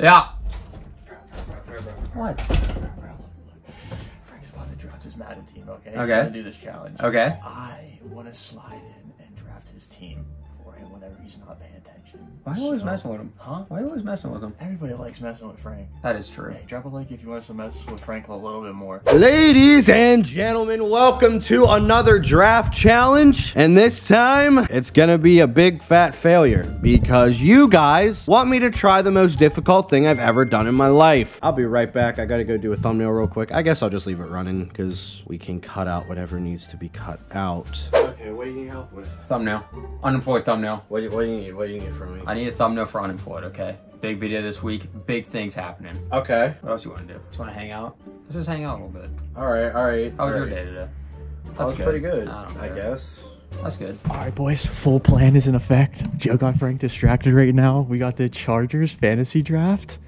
Yeah. What? Frank's about to draft his Madden team, okay? Okay. We're gonna do this challenge. Okay. I want to slide in and draft his team for him whenever he's not paying attention. Why are you always messing with him? Huh? Why are you always messing with him? Everybody likes messing with Frank. That is true. Hey, drop a like if you want us to mess with Frank a little bit more. Ladies and gentlemen, welcome to another draft challenge. And this time, it's gonna be a big fat failure because you guys want me to try the most difficult thing I've ever done in my life. I'll be right back. I gotta go do a thumbnail real quick. I guess I'll just leave it running because we can cut out whatever needs to be cut out. Okay, what do you need help with? Thumbnail. Unemployed thumbnail. What do, what do you need? What do you need from me? I need a thumbnail for unemployed, okay? Big video this week. Big things happening. Okay. What else you want to do? Just want to hang out? Let's just hang out a little bit. All right. All right. How was all your right. day today? That was good. pretty good. I don't I guess. That's good. All right, boys. Full plan is in effect. Joe got Frank distracted right now. We got the Chargers fantasy draft.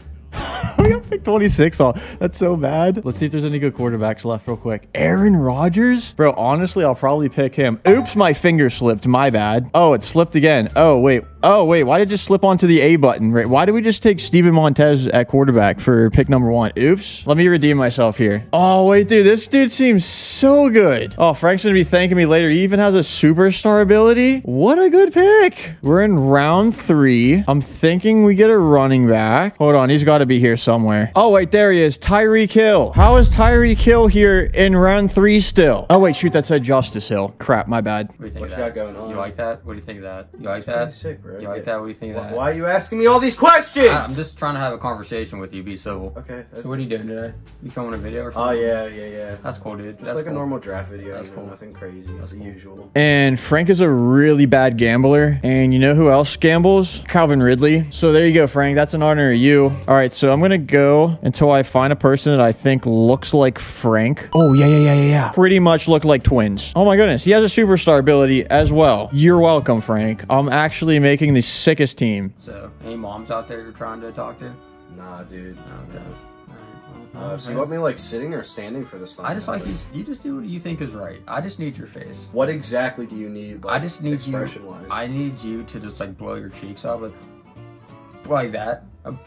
we got pick 26 all. That's so bad. Let's see if there's any good quarterbacks left real quick. Aaron Rodgers? Bro, honestly, I'll probably pick him. Oops, my finger slipped. My bad. Oh, it slipped again. Oh, wait. Oh, wait. Why did it just slip onto the A button? Right? Why did we just take Steven Montez at quarterback for pick number one? Oops. Let me redeem myself here. Oh, wait, dude. This dude seems so good. Oh, Frank's going to be thanking me later. He even has a superstar ability. What a good pick. We're in round three. I'm thinking we get a running back. Hold on. He's got to be here somewhere. Oh, wait. There he is. Tyreek Hill. How is Tyreek Hill here in round three still? Oh, wait. Shoot. That said Justice Hill. Crap. My bad. What do you think What of that? got going on? You like that? What do you think of that? You like pretty that? sick, bro. You like Yeah. that? What do you think of Why, that? why are you asking me all these questions? I- I'm just trying to have a conversation with you. Be civil. Okay. So what are you doing today? You filming a video or Oh something? yeah, yeah, yeah. That's cool, dude. Just That's like a normal draft video. That's cool. Nothing crazy as cool. usual. And Frank is a really bad gambler. And you know who else gambles? Calvin Ridley. So there you go, Frank. That's an honor of you. All right, so I'm going to go until I find a person that I think looks like Frank. Oh, yeah, yeah, yeah, yeah, yeah. Pretty much look like twins. Oh my goodness. He has a superstar ability as well. You're welcome, Frank. I'm actually making the sickest team. So, any moms out there you're trying to talk to? Nah, dude. Okay. Alright, well, Uh, so you okay. want me like sitting or standing for this thing? I just like you. You just do what you think is right. I just need your face. What exactly do you need? Like, I just need you. expression wise. I need you to just like blow your cheeks out like, like that, Um,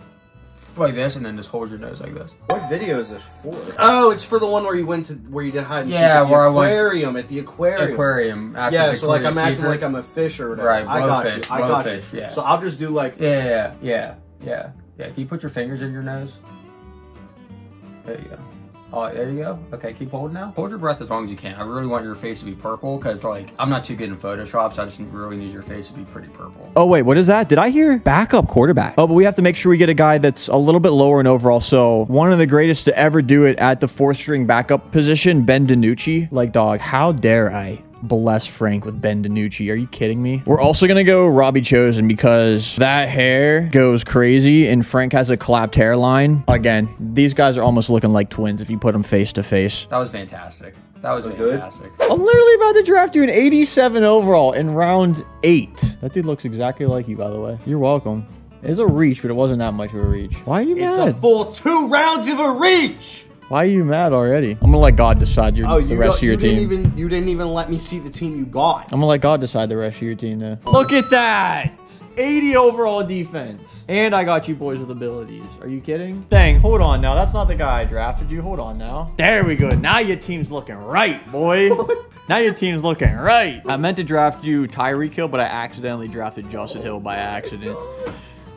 like this, and then just hold your nose like this. What video is this for? Oh, it's for the one where you went to where you did hide and seek Yeah, at the where I went- aquarium at the aquarium. Aquarium. after Yeah, so like I'm acting Secret. like I'm a fish or whatever. Right, I got blowfish, you. I got blowfish, you. yeah. So I'll just do like Yeah, yeah, yeah, yeah, yeah. Can you put your fingers in your nose? There you go. Oh, there you go. Okay, keep holding now. Hold your breath as long as you can. I really want your face to be purple because, like, I'm not too good in Photoshop, so I just really need your face to be pretty purple. Oh, wait, what is that? Did I hear backup quarterback? Oh, but we have to make sure we get a guy that's a little bit lower in overall. So, one of the greatest to ever do it at the fourth string backup position, Ben DiNucci. Like, dog, how dare I? Bless Frank with Ben DiNucci. Are you kidding me? We're also gonna go Robbie Chosen because that hair goes crazy and Frank has a clapped hairline. Again, these guys are almost looking like twins if you put them face to face. That was fantastic. That was good? fantastic. I'm literally about to draft you an 87 overall in round eight. That dude looks exactly like you, by the way. You're welcome. It's a reach, but it wasn't that much of a reach. Why are you it's mad? a full two rounds of a reach. Why are you mad already? I'm gonna let God decide your Oh, the rest of your you team. didn't even you didn't even let me see the team you got. I'm gonna let God decide the rest of your team though. Look at that! 80 overall defense. And I got you boys with abilities. Are you kidding? Dang, hold on now. That's not the guy I drafted you. Hold on now. There we go. Now your team's looking right, boy. What? Now your team's looking right. I meant to draft you Tyreek Hill, but I accidentally drafted Justin Hill by accident.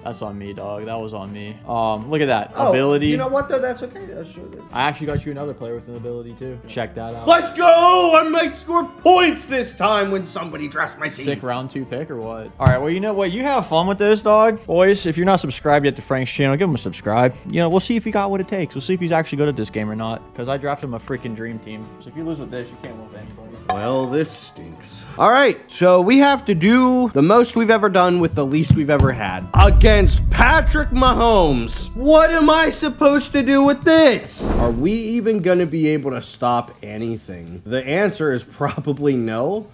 That's on me, dog. That was on me. Um, look at that. ability. Oh, You know what though? That's okay. That's good. I actually got you another player with an ability too. Check that out. Let's go! I might score points this time when somebody drafts my team. Sick round two pick or what? All right, well, you know what? You have fun with this, dog. Boys, if you're not subscribed yet to Frank's channel, give him a subscribe. You know, we'll see if he got what it takes. We'll see if he's actually good at this game or not. Because I drafted him a freaking dream team. So if you lose with this, you can't win with anybody. Well, this stinks. All right, so we have to do the most we've ever done with the least we've ever had against Patrick Mahomes. What am I supposed to do with this? Are we even going to be able to stop anything? The answer is probably no.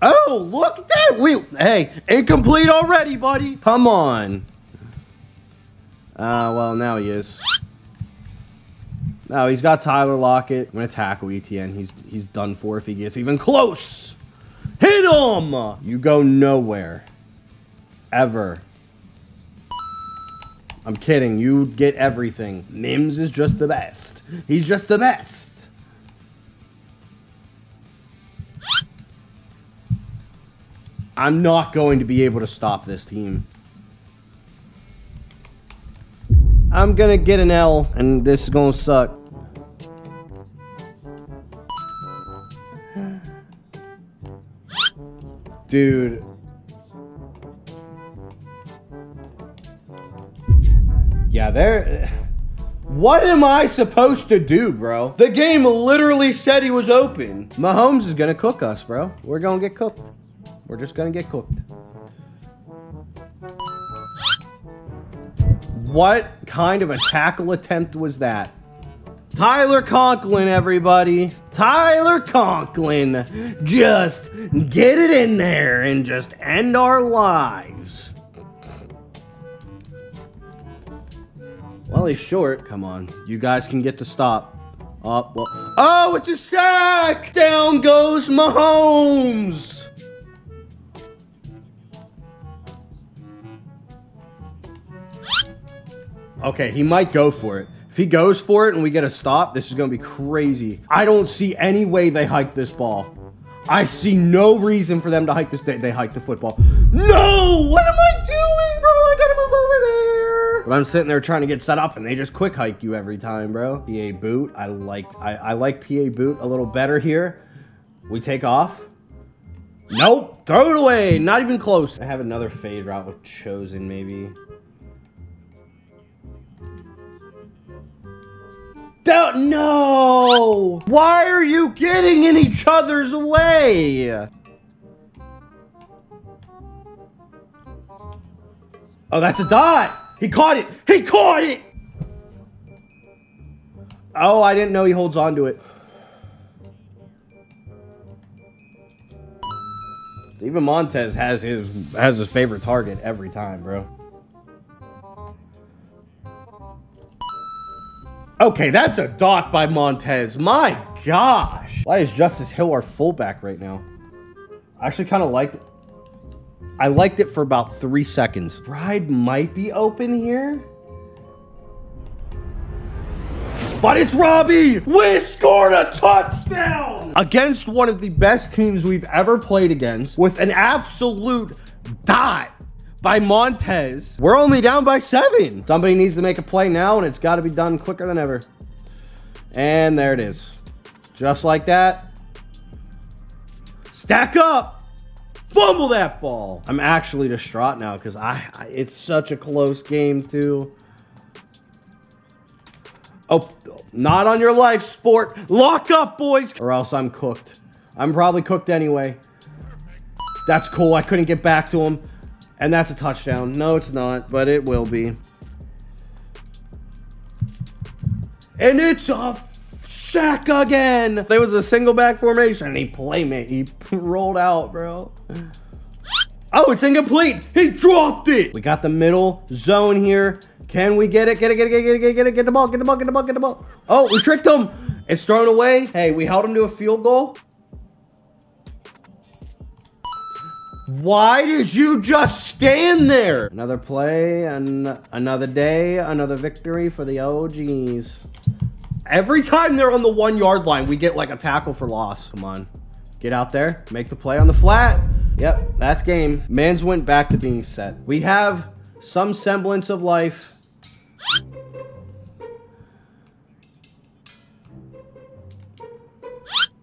Oh, look at that. We, hey, incomplete already, buddy. Come on. Uh, well, now he is. No, he's got Tyler Lockett. I'm gonna tackle ETN. He's he's done for if he gets even close. Hit him! You go nowhere. Ever. I'm kidding. You get everything. Mims is just the best. He's just the best. I'm not going to be able to stop this team. I'm gonna get an L, and this is gonna suck. Dude. There. What am I supposed to do, bro? The game literally said he was open. Mahomes is gonna cook us, bro. We're gonna get cooked. We're just gonna get cooked. What kind of a tackle attempt was that? Tyler Conklin, everybody. Tyler Conklin. Just get it in there and just end our lives. Well, he's short. Come on. You guys can get the stop. Oh, well. Oh, it's a sack! Down goes Mahomes! Okay, he might go for it. If he goes for it and we get a stop, this is going to be crazy. I don't see any way they hike this ball. I see no reason for them to hike this. They, they hike the football. No! What am I doing, But I'm sitting there trying to get set up, and they just quick hike you every time, bro. PA boot. I like I, I like PA boot a little better here. We take off. Nope. Throw it away. Not even close. I have another fade route with chosen, maybe. Don't, no! Why are you getting in each other's way? Oh, that's a dot! He caught it! He caught it! Oh, I didn't know he holds on to it. Even Montez has his has his favorite target every time, bro. Okay, that's a dot by Montez. My gosh. Why is Justice Hill our fullback right now? I actually kind of liked it. I liked it for about three seconds. Ride might be open here. But it's Robbie! We scored a touchdown! Against one of the best teams we've ever played against with an absolute dot by Montez. We're only down by seven. Somebody needs to make a play now, and it's got to be done quicker than ever. And there it is. Just like that. Stack up. Fumble that ball. I'm actually distraught now because I, I it's such a close game too. Oh, not on your life, sport. Lock up, boys, or else I'm cooked. I'm probably cooked anyway. That's cool. I couldn't get back to him. And that's a touchdown. No, it's not, but it will be. And it's a sack again. There was a single back formation. He playmate. He rolled out, bro. Oh, it's incomplete. He dropped it. We got the middle zone here. Can we get it? Get it, get it, get it, get it, get it, get the ball, get the ball, get the ball, get the ball. Oh, we tricked him. It's thrown away. Hey, we held him to a field goal. Why did you just stand there? Another play, and another day, another victory for the OGs. Every time they're on the one yard line, we get like a tackle for loss. Come on. Get out there, make the play on the flat. Yep, that's game. Mans went back to being set. We have some semblance of life.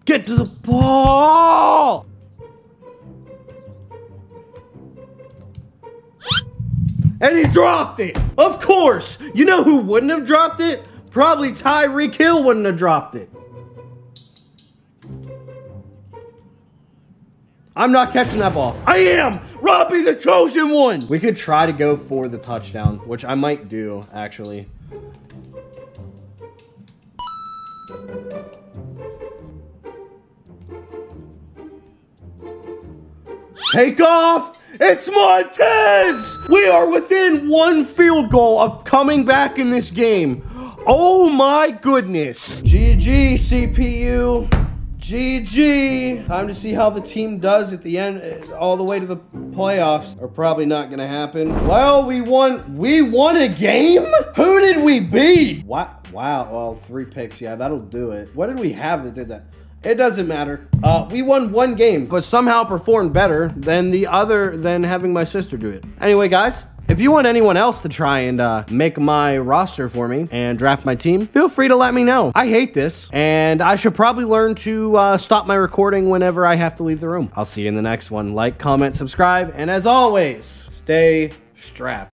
Get to the ball! And he dropped it. Of course. You know who wouldn't have dropped it? Probably Tyreek Hill wouldn't have dropped it. I'm not catching that ball. I am! Robbie the chosen one! We could try to go for the touchdown, which I might do, actually. Take off! It's Montez! We are within one field goal of coming back in this game. Oh my goodness. GG, CPU. GG. Time to see how the team does at the end, uh, all the way to the playoffs. Are probably not gonna happen. Well, we won. We won a game. Who did we beat? Wow. Wow. Well, three picks. Yeah, that'll do it. What did we have that did that? It doesn't matter. Uh, we won one game, but somehow performed better than the other than having my sister do it. Anyway, guys, if you want anyone else to try and uh, make my roster for me and draft my team, feel free to let me know. I hate this, and I should probably learn to uh, stop my recording whenever I have to leave the room. I'll see you in the next one. Like, comment, subscribe, and as always, stay strapped.